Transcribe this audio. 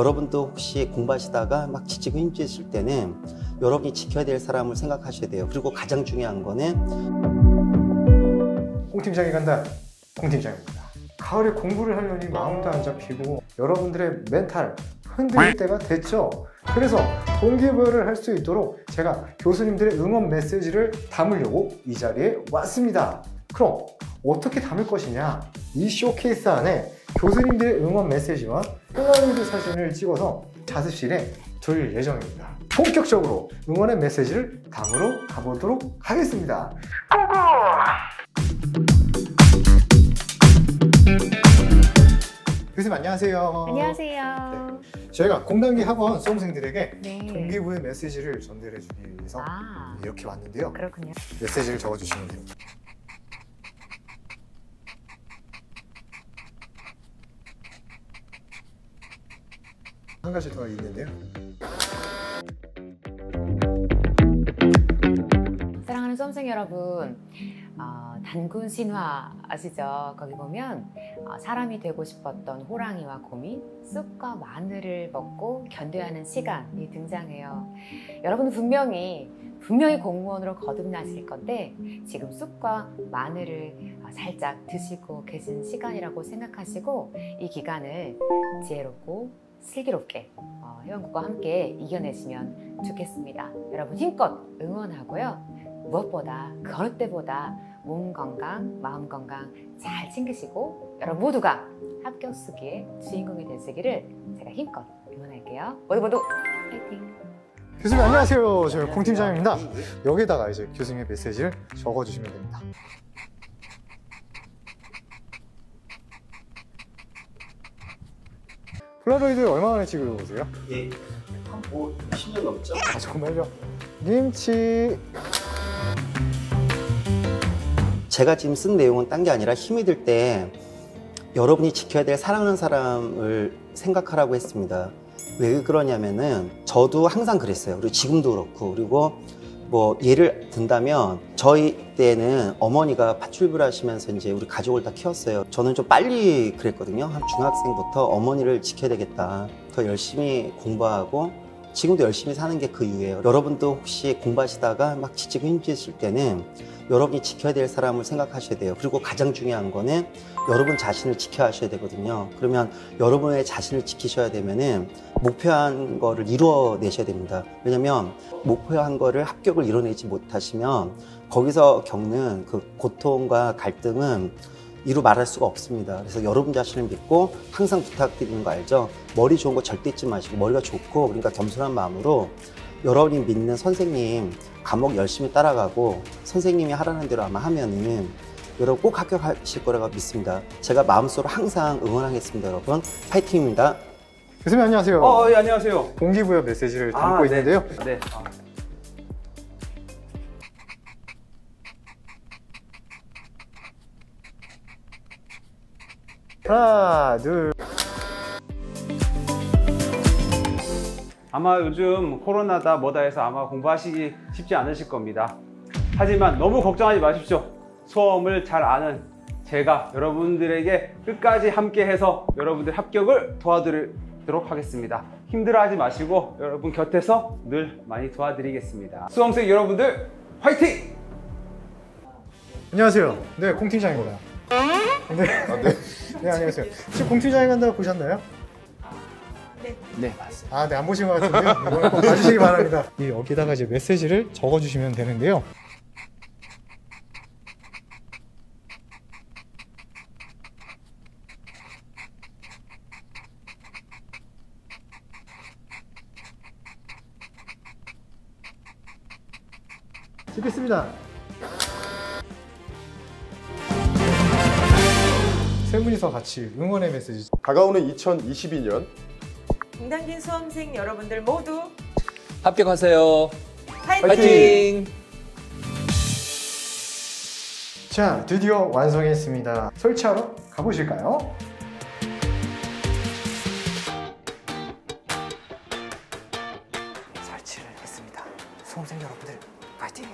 여러분도 혹시 공부하시다가 막 지치고 힘드실 때는 여러분이 지켜야 될 사람을 생각하셔야 돼요. 그리고 가장 중요한 거는 홍 팀장이 간다. 홍 팀장입니다. 가을에 공부를 하려니 마음도 안 잡히고 여러분들의 멘탈 흔들릴 때가 됐죠. 그래서 동기부여를 할 수 있도록 제가 교수님들의 응원 메시지를 담으려고 이 자리에 왔습니다. 그럼 어떻게 담을 것이냐? 이 쇼케이스 안에 교수님들의 응원 메시지와 폴라로이드 사진을 찍어서 자습실에 둘 예정입니다. 본격적으로 응원의 메시지를 담으러 가보도록 하겠습니다. 교수님 안녕하세요. 안녕하세요. 저희가 공단기 학원 수험생들에게 네. 동기부여의 메시지를 전달해 주기 위해서 아, 이렇게 왔는데요. 그렇군요. 메시지를 적어주시면 됩니다. 한 가지 더 있는데요. 사랑하는 수험생 여러분, 어, 단군 신화 아시죠? 거기 보면 어, 사람이 되고 싶었던 호랑이와 곰이 쑥과 마늘을 먹고 견뎌야 하는 시간이 등장해요. 여러분은 분명히 분명히 공무원으로 거듭나실 건데 지금 쑥과 마늘을 어, 살짝 드시고 계신 시간이라고 생각하시고 이 기간을 지혜롭고 슬기롭게 어, 회원국과 함께 이겨내시면 좋겠습니다. 여러분 힘껏 응원하고요. 무엇보다 그 어느 때보다 몸 건강, 마음 건강 잘 챙기시고 여러분 모두가 합격 수기의 주인공이 되시기를 제가 힘껏 응원할게요. 모두 모두 파이팅! 교수님 안녕하세요. 저희 공 팀장입니다. 여기다가 이제 교수님의 메시지를 적어주시면 됩니다. 폴라로이드 얼마 만에 찍으러 오세요? 예, 뭐 10년 넘죠? 아 정말요? 김치 제가 지금 쓴 내용은 딴 게 아니라 힘이 들 때 여러분이 지켜야 될 사랑하는 사람을 생각하라고 했습니다. 왜 그러냐면은 저도 항상 그랬어요. 그리고 지금도 그렇고 그리고 뭐 예를 든다면 저희 때는 어머니가 파출부를 하시면서 이제 우리 가족을 다 키웠어요. 저는 좀 빨리 그랬거든요. 한 중학생부터 어머니를 지켜야 되겠다. 더 열심히 공부하고 지금도 열심히 사는 게 그 이유예요. 여러분도 혹시 공부하시다가 막 지치고 힘드실 때는 여러분이 지켜야 될 사람을 생각하셔야 돼요. 그리고 가장 중요한 거는 여러분 자신을 지켜야 하셔야 되거든요. 그러면 여러분의 자신을 지키셔야 되면은 목표한 거를 이루어내셔야 됩니다. 왜냐면 목표한 거를 합격을 이뤄내지 못하시면 거기서 겪는 그 고통과 갈등은 이루 말할 수가 없습니다. 그래서 여러분 자신을 믿고 항상 부탁드리는 거 알죠? 머리 좋은 거 절대 잊지 마시고 머리가 좋고 그러니까 겸손한 마음으로 여러분이 믿는 선생님 과목 열심히 따라가고 선생님이 하라는 대로 아마 하면은 여러분 꼭 합격하실 거라고 믿습니다. 제가 마음속으로 항상 응원하겠습니다, 여러분. 파이팅입니다. 교수님 안녕하세요. 어, 예, 안녕하세요. 동기부여 메시지를 담고 아, 네. 있는데요. 네. 아. 하나, 둘. 아마 요즘 코로나다 뭐다 해서 아마 공부하시기 쉽지 않으실 겁니다. 하지만 너무 걱정하지 마십시오. 수험을 잘 아는 제가 여러분들에게 끝까지 함께 해서 여러분들 합격을 도와드리도록 하겠습니다. 힘들어하지 마시고 여러분 곁에서 늘 많이 도와드리겠습니다. 수험생 여러분들 화이팅! 안녕하세요. 네, 공 팀장입니다. 네. 네. 안녕하세요. 혹시 공 팀장이 간다고 보셨나요? 네, 맞습니다. 아, 네, 안 보신 것 같은데요. 이번에 꼭 봐주시기 바랍니다. 이 여기다가 이제 메시지를 적어주시면 되는데요. 찍겠습니다. 세 분이서 같이 응원의 메시지 다가오는 2022년 공단긴 수험생 여러분들 모두 합격하세요. 파이팅! 파이팅! 자, 드디어 완성했습니다. 설치하러 가보실까요? 설치를 했습니다. 수험생 여러분들, 파이팅!